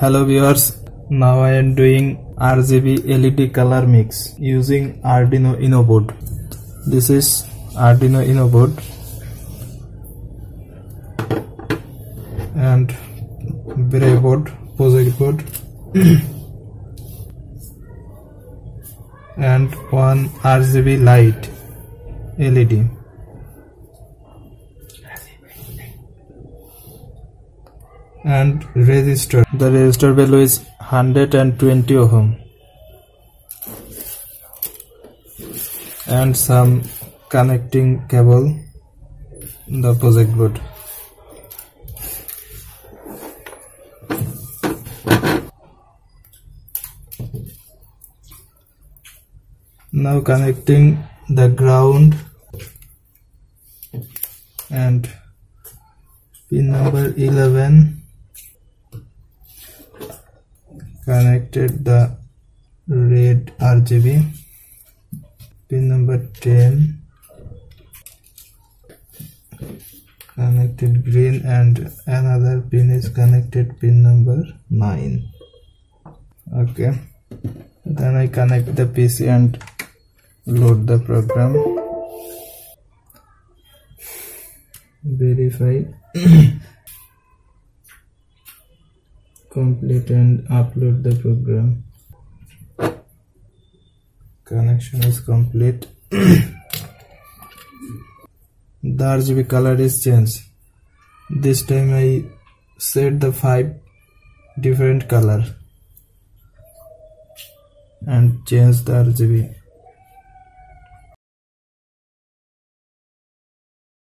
Hello viewers, now I am doing RGB LED color mix using Arduino Uno board. This is Arduino Uno board and breadboard, project board and one RGB light LED. And resistor the resistor value is 120 ohm. And some connecting cable the project board. Now connecting the ground and pin number 11 connected the red RGB pin number 10 connected green and another pin is connected pin number 9 okay. Then I connect the PC and load the program. Verify complete and upload the program. Connection is complete. The RGB color is changed. This time I set the five different color and change the RGB